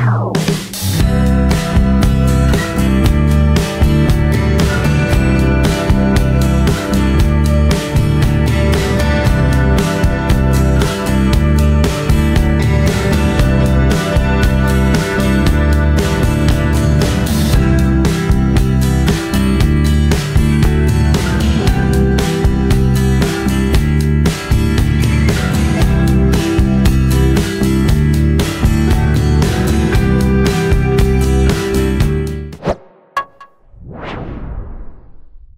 Ow.